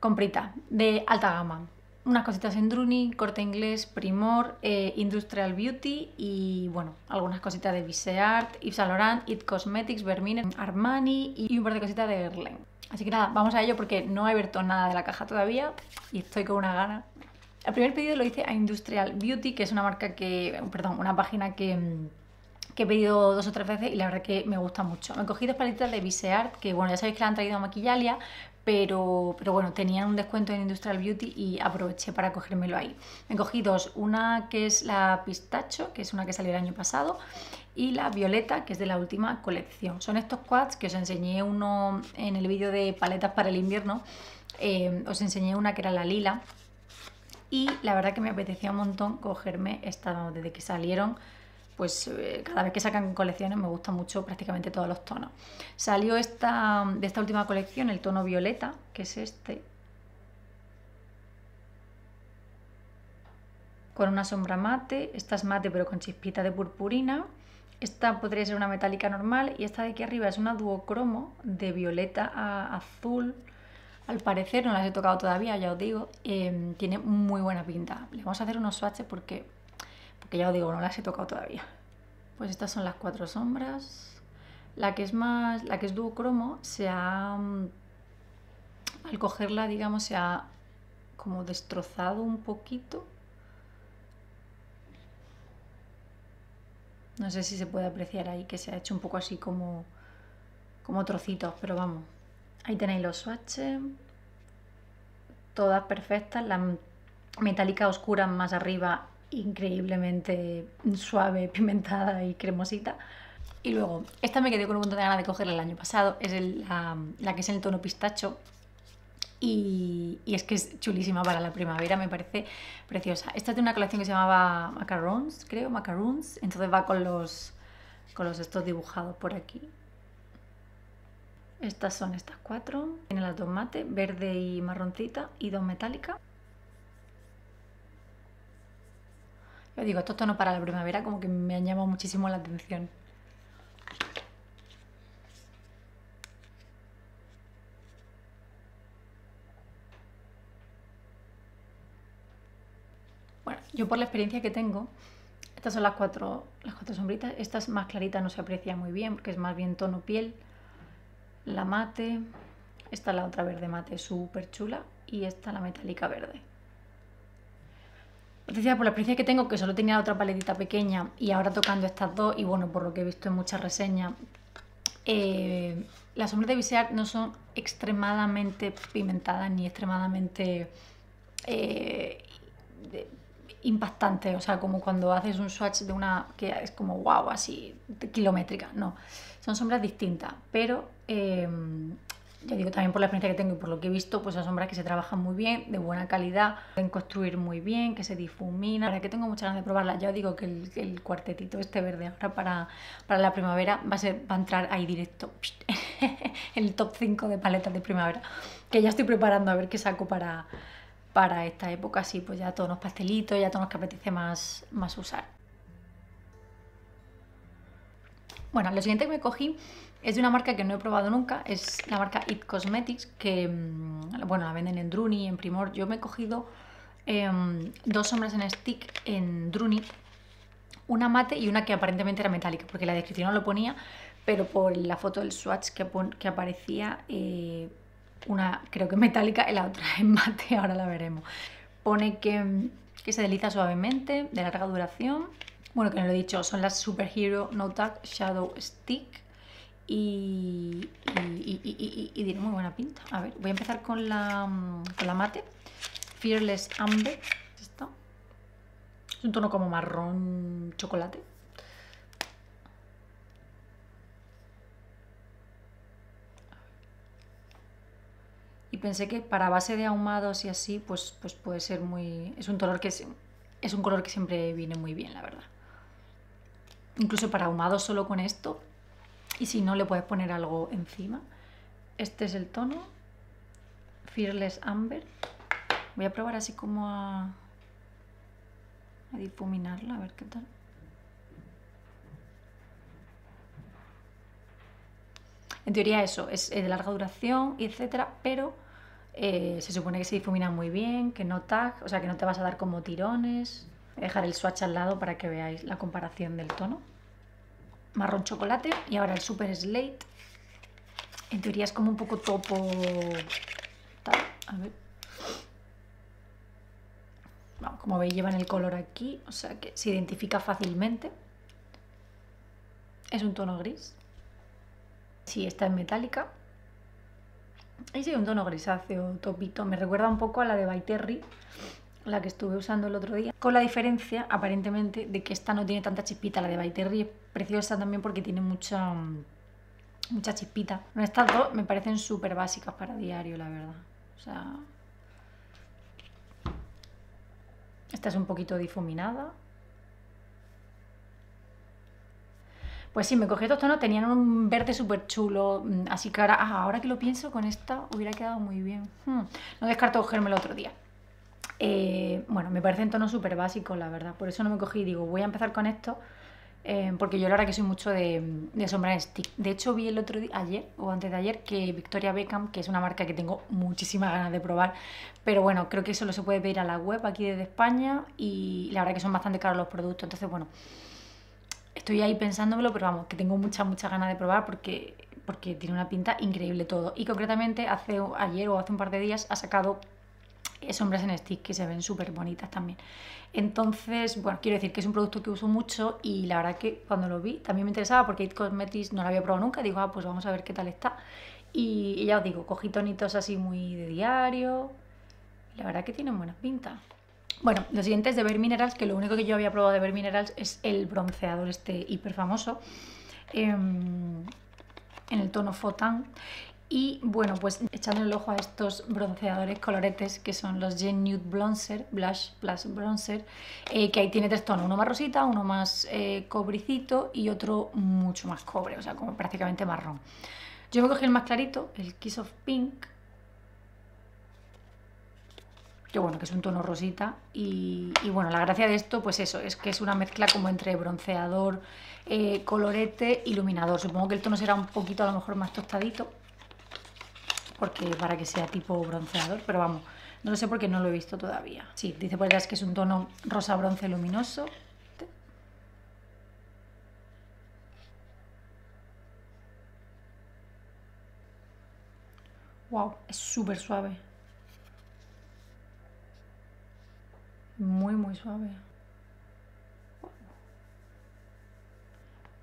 Comprita de alta gama. Unas cositas en Druni, corte inglés, Primor, eh, Industrial Beauty y bueno, algunas cositas de Viseart, Yves Saint Laurent, It Cosmetics, Vermine, Armani y un par de cositas de Guerlain. Así que nada, vamos a ello porque no he abierto nada de la caja todavía y estoy con una gana. El primer pedido lo hice a Industrial Beauty, que es una marca que, perdón, una página que mm, que he pedido dos o tres veces y la verdad que me gusta mucho. Me cogí dos paletas de Viseart, que bueno, ya sabéis que la han traído a Maquillalia, pero, pero bueno, tenían un descuento en Industrial Beauty y aproveché para cogérmelo ahí. Me cogí dos, una que es la Pistacho, que es una que salió el año pasado, y la Violeta, que es de la última colección. Son estos quads que os enseñé uno en el vídeo de paletas para el invierno, eh, os enseñé una que era la lila, y la verdad que me apetecía un montón cogerme esta desde que salieron pues eh, cada vez que sacan colecciones me gustan mucho prácticamente todos los tonos. Salió esta, de esta última colección el tono violeta, que es este, con una sombra mate, esta es mate pero con chispita de purpurina, esta podría ser una metálica normal. Y esta de aquí arriba es una duocromo de violeta a azul, al parecer no las he tocado todavía, ya os digo, em, tiene muy buena pinta. Le vamos a hacer unos swatches porque porque ya os digo, no las he tocado todavía. Pues estas son las cuatro sombras. La que es más, la que es duocromo, se ha, mm, al cogerla, digamos, se ha como destrozado un poquito. No sé si se puede apreciar ahí que se ha hecho un poco así como, como trocitos, pero vamos. Ahí tenéis los swatches. Todas perfectas. La metálica oscura más arriba increíblemente suave, pimentada y cremosita. Y luego, esta me quedé con un montón de ganas de cogerla el año pasado, es la, que es en el tono pistacho. Y, es que es chulísima para la primavera, me parece preciosa. Esta es de una colección que se llamaba Macarons, creo, Macaroons. Entonces va con los, con los estos dibujados por aquí. Estas son estas cuatro. Tiene las dos mate, verde y marroncita, y dos metálicas. Digo, estos tonos para la primavera como que me han llamado muchísimo la atención. Bueno, yo por la experiencia que tengo, estas son las cuatro, las cuatro sombritas. Esta es más clarita, no se aprecia muy bien porque es más bien tono piel. La mate, esta es la otra verde mate súper chula y esta la metálica verde por la experiencia que tengo, que solo tenía otra paletita pequeña y ahora tocando estas dos, y bueno, por lo que he visto en muchas reseñas, eh, las sombras de Viseart no son extremadamente pimentadas ni extremadamente eh, impactantes, o sea, como cuando haces un swatch de una que es como wow, así kilométrica, no, son sombras distintas, pero eh, ya digo, también por la experiencia que tengo y por lo que he visto, pues son sombras que se trabajan muy bien, de buena calidad, pueden construir muy bien, que se difuminan. Ahora que tengo muchas ganas de probarla, ya digo que el, cuartetito este verde ahora para, para, la primavera va a, ser, va a entrar ahí directo, el top 5 de paletas de primavera, que ya estoy preparando a ver qué saco para, para esta época, así pues ya tonos pastelitos, ya tonos que apetece más, más usar. Bueno, lo siguiente que me cogí es de una marca que no he probado nunca, es la marca It Cosmetics, que mm, bueno, la venden en Druni, en Primor. Yo me he cogido em, dos sombras en stick en Druni, una mate y una que aparentemente era metálica, porque la descripción no lo ponía, pero por la foto del swatch que, que aparecía, eh, una creo que metálica y la otra en mate, ahora la veremos. Pone que, que se desliza suavemente, de larga duración. Bueno, que no lo he dicho, son las Superhero No Tag Shadow Stick y, tiene muy buena pinta. A ver, voy a empezar con la, con la mate. Fearless Amber. Esta. Es un tono como marrón chocolate. Y pensé que para base de ahumados y así, pues, pues puede ser muy... Es un color que es un color que siempre viene muy bien, la verdad. Incluso para ahumados solo con esto, y si no, le puedes poner algo encima. Este es el tono. Fearless Amber. Voy a probar así como a, a difuminarla, a ver qué tal. En teoría eso, es de larga duración, etcétera, pero Eh, se supone que se difumina muy bien, que no tag, o sea que no te vas a dar como tirones. Voy a dejar el swatch al lado para que veáis la comparación del tono. Marrón chocolate y ahora el Super Slate. En teoría es como un poco topo... A ver. como veis llevan el color aquí, o sea que se identifica fácilmente. Es un tono gris. Sí, está en metálica. Y sí, un tono grisáceo, topito. Me recuerda un poco a la de By Terry, la que estuve usando el otro día. Con la diferencia, aparentemente, de que esta no tiene tanta chispita. La de By Terry es preciosa también porque tiene mucha, mucha chispita. Estas dos me parecen súper básicas para diario, la verdad. O sea... Esta es un poquito difuminada. Pues sí, me cogí estos tonos, tenían un verde súper chulo, mm, así que ahora, ah, ahora que lo pienso, con esta hubiera quedado muy bien. Hmm, no descarto cogerme el otro día. Eh, bueno, me parecen tonos súper básicos, la verdad, por eso no me cogí, digo, voy a empezar con esto, eh, porque yo la verdad que soy mucho de, de sombra en stick. De hecho, vi el otro día, ayer o antes de ayer, que Victoria Beckham, que es una marca que tengo muchísimas ganas de probar, pero bueno, creo que solo se puede pedir a la web aquí desde España y la verdad que son bastante caros los productos, entonces bueno estoy ahí pensándomelo, pero vamos, que tengo muchas, muchas ganas de probar porque, porque tiene una pinta increíble todo. Y concretamente hace ayer o hace un par de días ha sacado sombras en stick que se ven súper bonitas también. Entonces, bueno, quiero decir que es un producto que uso mucho y la verdad que cuando lo vi también me interesaba porque It Cosmetics no lo había probado nunca. Digo, ah, pues vamos a ver qué tal está. Y, y ya os digo, cogí tonitos así muy de diario. La verdad que tienen buenas pintas. Bueno, lo siguiente es de Bare Minerals, que lo único que yo había probado de Bare Minerals es el bronceador este hiper famoso em, en el tono Fotan. Y bueno, pues echando el ojo a estos bronceadores coloretes que son los Gen Nude Bronzer, Blush Plus Bronzer, eh, que ahí tiene tres tonos, uno más rosita, uno más eh, cobricito y otro mucho más cobre, o sea, como prácticamente marrón. Yo me cogí el más clarito, el Kiss of Pink, que bueno, que es un tono rosita. Y, bueno, la gracia de esto, pues eso, es que es una mezcla como entre bronceador, eh, colorete, iluminador. Supongo que el tono será un poquito a lo mejor más tostadito, porque para que sea tipo bronceador, pero vamos, no lo sé porque no lo he visto todavía. Sí, dice por detrás que es un tono rosa bronce luminoso. Wow, es súper suave. Muy, muy suave.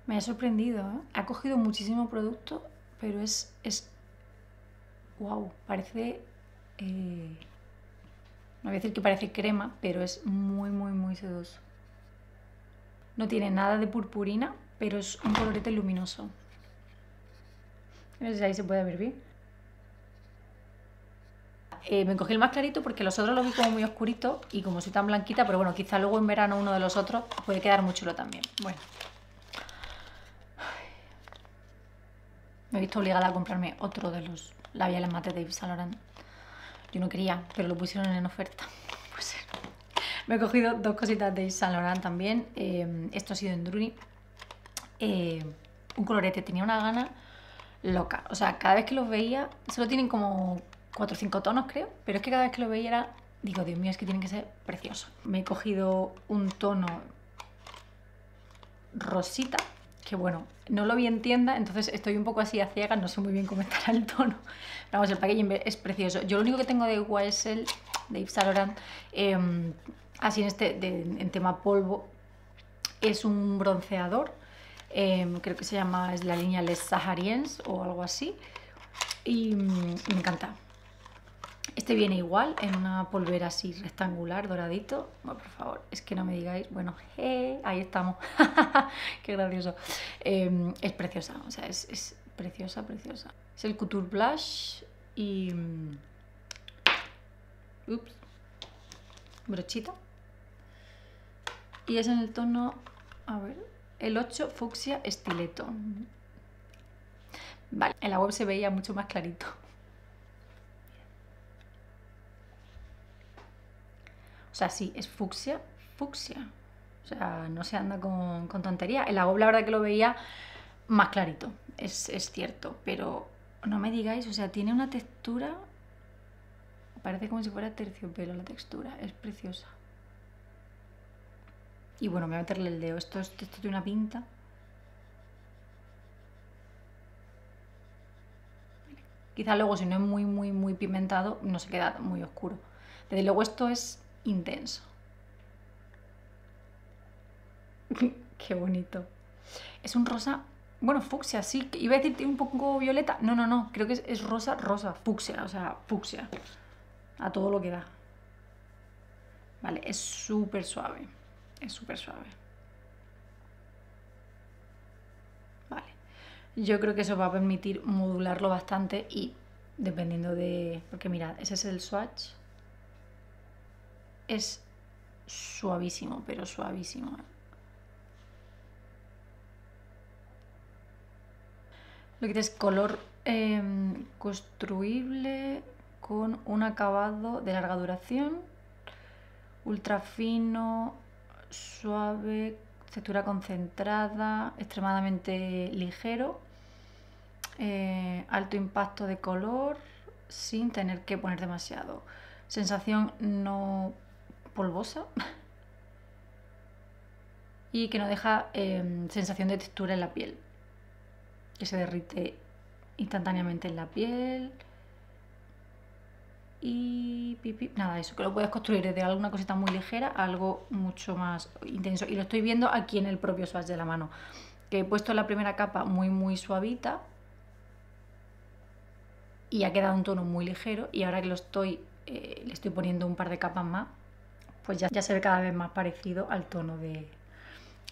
Me ha sorprendido, ¿eh? Ha cogido muchísimo producto, pero es... es... ¡Wow! Parece... Eh, no voy a decir que parece crema, pero es muy, muy, muy sedoso. No tiene nada de purpurina, pero es un colorete luminoso. No sé si ahí se puede ver bien. Eh, me cogí el más clarito porque los otros los vi como muy oscuritos y como soy tan blanquita, pero bueno, quizá luego en verano uno de los otros puede quedar muy chulo también. Bueno. Me he visto obligada a comprarme otro de los labiales mate de Yves Saint Laurent. Yo no quería, pero lo pusieron en oferta. Pues me he cogido dos cositas de Yves Saint Laurent también. Eh, esto ha sido en Druni. Eh, un colorete, tenía una gana loca. O sea, cada vez que los veía, solo tienen como cuatro o cinco tonos creo, pero es que cada vez que lo veía era, digo, Dios mío, es que tienen que ser preciosos. Me he cogido un tono rosita, que bueno, no lo vi en tienda, entonces estoy un poco así a ciegas, no sé muy bien cómo estará el tono. vamos, el packaging es precioso. Yo lo único que tengo de YSL, de Yves em, así en, este, en tema polvo, es un bronceador, em, creo que se llama, es la línea Les Sahariens o algo así, y mm, me encanta. Este viene igual, en una polvera así rectangular, doradito. Bueno, por favor, es que no me digáis, bueno, ahí estamos. Qué gracioso. Em, es preciosa, o sea, es, preciosa, preciosa. Es el Couture Blush y... Mm, ups. Brochita. Y es en el tono, a ver, el 8 Fucsia Estileto. Vale, en la web se veía mucho más clarito. O sea, sí, es fucsia, fucsia. O sea, no se anda con, con tontería. El agua, la verdad que lo veía más clarito, es, cierto, pero no me digáis, o sea, tiene una textura Parece como si fuera terciopelo la textura, es preciosa. Y bueno, me voy a meterle el dedo. Esto, esto, esto tiene una pinta. Quizá luego si no es muy, muy, muy pimentado, no se queda muy oscuro. Desde luego esto es intenso. Qué bonito. Es un rosa, bueno, fucsia, sí. Iba a decir un poco violeta. No, no, no. Creo que es, rosa, rosa, fucsia, o sea, fucsia. A todo lo que da. Vale, es súper suave. Es súper suave. Yo creo que eso va a permitir modularlo bastante y dependiendo de... Porque mirad, ese es el swatch. Es suavísimo, pero suavísimo. Lo que es color em, construible con un acabado de larga duración, ultra fino, suave, textura concentrada, extremadamente ligero eh, alto impacto de color sin tener que poner demasiado. Sensación no polvosa y que no deja em, sensación de textura en la piel, que se derrite instantáneamente en la piel. Y nada, eso que lo puedes construir desde alguna cosita muy ligera a algo mucho más intenso. Y lo estoy viendo aquí en el propio swatch de la mano, que he puesto la primera capa muy muy suavita y ha quedado un tono muy ligero y ahora que lo estoy, eh, le estoy poniendo un par de capas más, pues ya, se ve cada vez más parecido al tono de,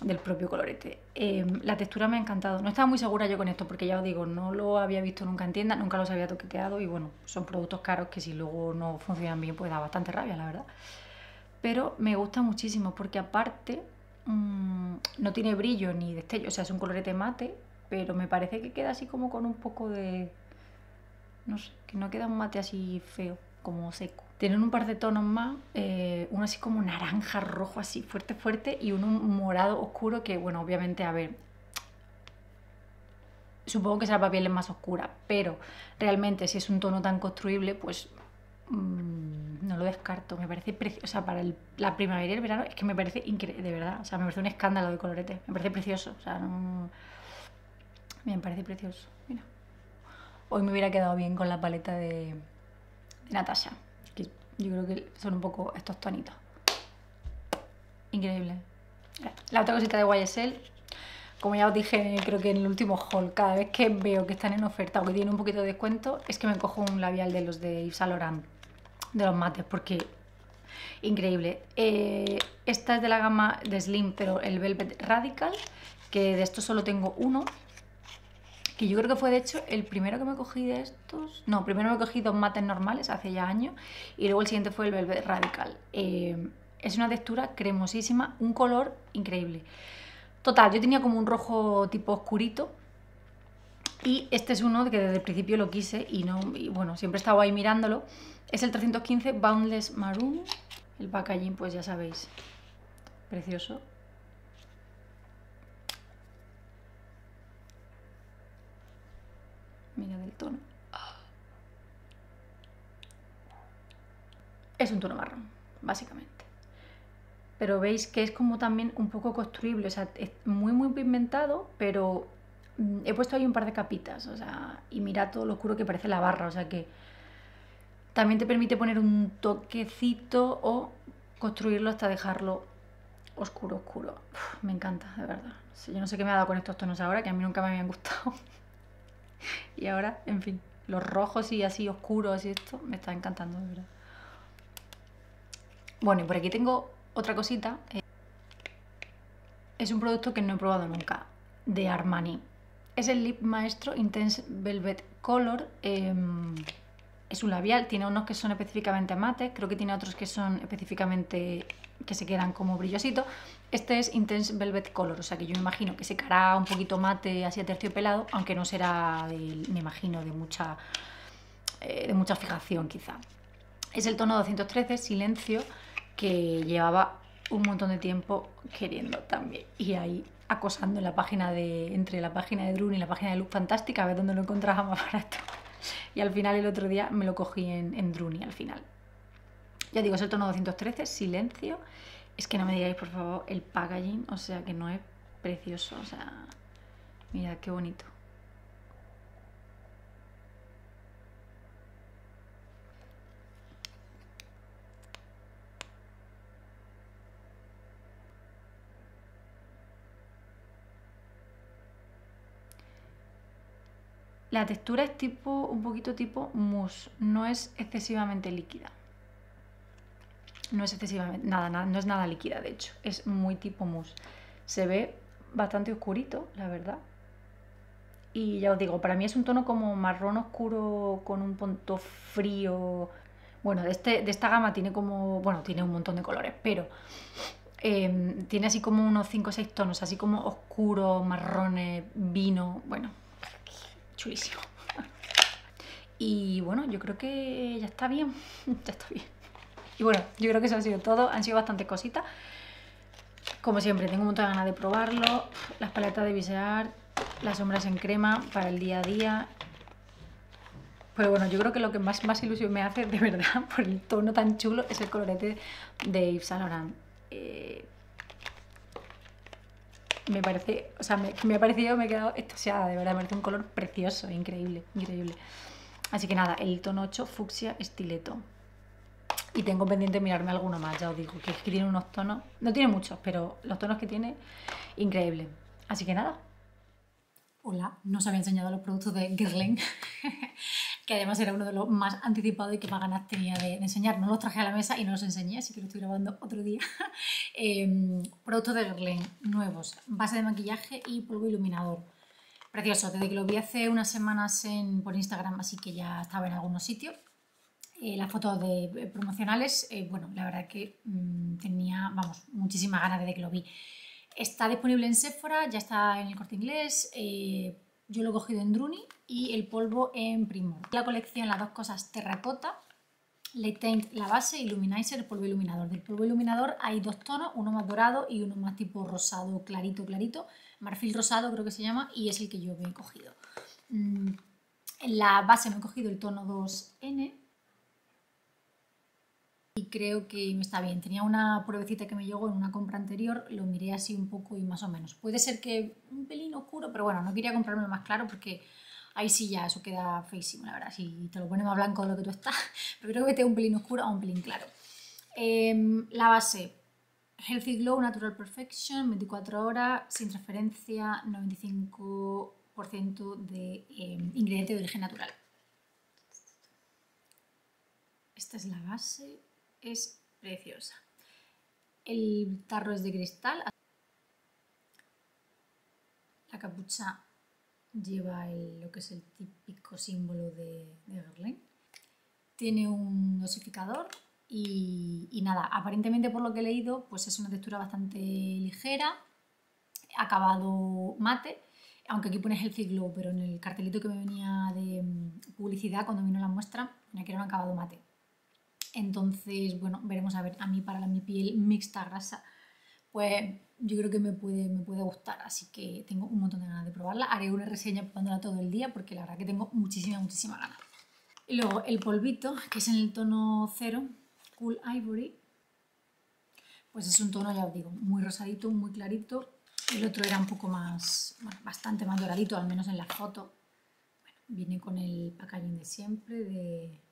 del propio colorete. Em, la textura me ha encantado. No estaba muy segura yo con esto porque ya os digo, no lo había visto nunca en tienda, nunca los había toqueteado y bueno, son productos caros que si luego no funcionan bien pues da bastante rabia, la verdad. Pero me gusta muchísimo porque aparte mm, no tiene brillo ni destello, o sea, es un colorete mate, pero me parece que queda así como con un poco de no sé, que no queda un mate así feo, como seco. Tienen un par de tonos más, eh, uno así como naranja, rojo, así fuerte, fuerte, y uno morado oscuro que, bueno, obviamente, a ver, supongo que esa piel es más oscura, pero realmente si es un tono tan construible, pues mm, no lo descarto. Me parece precioso, o sea, para la primavera y el verano es que me parece increíble, de verdad, o sea, me parece un escándalo de colorete, me parece precioso, o sea, no... Me parece precioso, mira hoy me hubiera quedado bien con la paleta de, Natasha. Yo creo que son un poco estos tonitos. Increíble. La otra cosita de YSL, como ya os dije, creo que en el último haul, cada vez que veo que están en oferta o que tienen un poquito de descuento, es que me cojo un labial de los de Yves Saint Laurent, de los mates, porque increíble. Eh, esta es de la gama de Slim, pero el Velvet Radical, que de esto solo tengo uno, que yo creo que fue de hecho el primero que me cogí de estos. No, primero me cogí dos mates normales hace ya años y luego el siguiente fue el Velvet Radical. Eh, es una textura cremosísima, un color increíble. Total, yo tenía como un rojo tipo oscurito y este es uno que desde el principio lo quise y no y bueno, siempre estaba ahí mirándolo. Es el 315 Boundless Maroon. El packaging, pues ya sabéis, precioso. Mira del tono. Es un tono marrón, básicamente. Pero veis que es como también un poco construible, o sea, es muy muy pigmentado, pero mm, he puesto ahí un par de capitas, o sea, y mira todo lo oscuro que parece la barra, o sea que también te permite poner un toquecito o construirlo hasta dejarlo oscuro, oscuro. me encanta, de verdad. Yo no sé qué me ha dado con estos tonos ahora, que a mí nunca me habían gustado. y ahora, en fin, los rojos y así oscuros y esto me está encantando, de verdad. Bueno, y por aquí tengo otra cosita. Eh, es un producto que no he probado nunca, de Armani. Es el Lip Maestro Intense Velvet Color. Em, es un labial, tiene unos que son específicamente mates, creo que tiene otros que son específicamente que se quedan como brillositos. Este es Intense Velvet Color, o sea que yo me imagino que se quedará un poquito mate, así a terciopelado, aunque no será, me imagino, de mucha, eh, de mucha fijación quizá. Es el tono 213, Silencio, que llevaba un montón de tiempo queriendo también. Y ahí acosando en la página de, entre la página de Drun y la página de Look Fantástica, a ver dónde lo encontraba más barato. Y al final el otro día me lo cogí en, en Druni al final. Ya digo, es el tono 213, silencio. Es que no me digáis, por favor, el packaging, o sea, que no es precioso, o sea, mira qué bonito. La textura es tipo, un poquito tipo mousse, no es excesivamente líquida. No es excesivamente, nada, nada, no es nada líquida, de hecho, es muy tipo mousse. Se ve bastante oscurito, la verdad. Y ya os digo, para mí es un tono como marrón oscuro con un punto frío. Bueno, de, este, de esta gama tiene como, bueno, tiene un montón de colores, pero em, tiene así como unos 5 o 6 tonos, así como oscuro, marrones, vino, bueno, chulísimo. Y bueno, yo creo que ya está bien, ya está bien. Y bueno, yo creo que eso ha sido todo, han sido bastantes cositas. Como siempre, tengo de ganas de probarlo. Las paletas de Visear, las sombras en crema para el día a día. Pero bueno, yo creo que lo que más, más ilusión me hace, de verdad, por el tono tan chulo, es el colorete de Yves Saint Laurent. Eh, me parece, o sea, me, me, ha parecido, me he quedado extasiada, de verdad, me parece un color precioso, increíble, increíble. Así que nada, el tono 8 fucsia estileto. Y tengo pendiente mirarme alguno más, ya os digo, que es que tiene unos tonos, no tiene muchos, pero los tonos que tiene, increíble. Así que nada. Hola, no os había enseñado los productos de Guerlain, que además era uno de los más anticipados y que más ganas tenía de, enseñar. No los traje a la mesa y no los enseñé, así que lo estoy grabando otro día. eh, productos de Guerlain nuevos, base de maquillaje y polvo iluminador. Precioso, desde que lo vi hace unas semanas en, por Instagram, así que ya estaba en algunos sitios. Eh, las fotos de, eh, promocionales, eh, bueno, la verdad que mmm, tenía, vamos, muchísimas ganas desde que lo vi. Está disponible en Sephora, ya está en el corte inglés. Yo lo he cogido en Druni y el polvo en Primor. La colección, las dos cosas, terracota, Light Taint, la base, y Luminizer, el polvo iluminador. Del polvo iluminador hay dos tonos, uno más dorado y uno más tipo rosado, clarito, clarito. Marfil rosado creo que se llama y es el que yo me he cogido. Mm, en la base me he cogido el tono 2N, y creo que me está bien. Tenía una pruebecita que me llegó en una compra anterior, lo miré así un poco y más o menos. Puede ser que un pelín oscuro, pero bueno, no quería comprarme más claro porque ahí sí ya eso queda feísimo, la verdad. Si te lo pones más blanco de lo que tú estás, pero creo que esté un pelín oscuro o un pelín claro. Eh, la base, Healthy Glow Natural Perfection, 24 horas, sin transferencia, 95% de eh, ingrediente de origen natural. Esta es la base es preciosa. El tarro es de cristal. La capucha lleva el, lo que es el típico símbolo de, de. Tiene un dosificador y, nada, aparentemente por lo que he leído, pues es una textura bastante ligera, acabado mate, aunque aquí pone Healthy Glow, pero en el cartelito que me venía de publicidad cuando vino la muestra, ponía que era un acabado mate. Entonces, bueno, veremos a ver. A mí para mi piel mixta grasa, pues yo creo que me puede, me puede gustar. Así que tengo un montón de ganas de probarla. Haré una reseña probándola todo el día porque la verdad que tengo muchísima, muchísima ganas. Y luego el polvito, que es en el tono 0, Cool Ivory. Pues es un tono, ya os digo, muy rosadito, muy clarito. El otro era un poco más, bueno, bastante más doradito, al menos en la foto. Bueno, viene con el packaging de siempre, de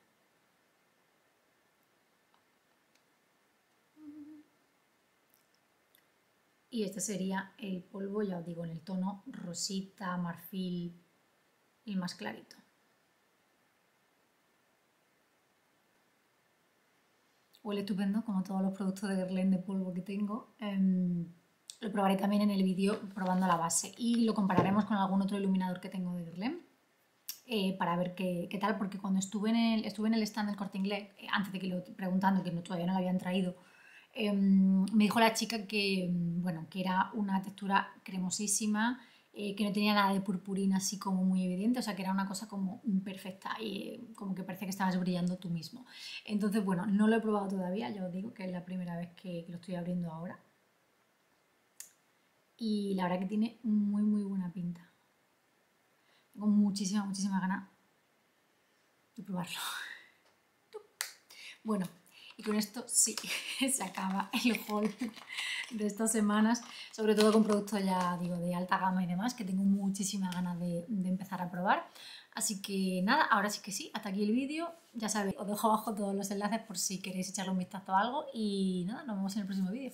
Y este sería el polvo, ya os digo, en el tono rosita, marfil, el más clarito. Huele estupendo, como todos los productos de Guerlain de polvo que tengo. Eh, lo probaré también en el vídeo probando la base y lo compararemos con algún otro iluminador que tengo de Guerlain. Eh, para ver qué, qué, tal, porque cuando estuve en el, estuve en el stand del Corte Inglés, eh, antes de que lo preguntando, que todavía no lo habían traído, eh, me dijo la chica que, bueno, que era una textura cremosísima, eh, que no tenía nada de purpurina así como muy evidente, o sea que era una cosa como perfecta y eh, como que parecía que estabas brillando tú mismo. Entonces, bueno, no lo he probado todavía, ya os digo que es la primera vez que, lo estoy abriendo ahora. Y la verdad que tiene muy, muy buena pinta. Tengo muchísima, muchísima ganas de probarlo. Bueno, Con esto sí, se acaba el haul de estas semanas, sobre todo con productos ya digo de alta gama y demás, que tengo muchísimas ganas de, de empezar a probar. Así que nada, ahora sí que sí, hasta aquí el vídeo. Ya sabéis, os dejo abajo todos los enlaces por si queréis echarle un vistazo a algo y nada, nos vemos en el próximo vídeo.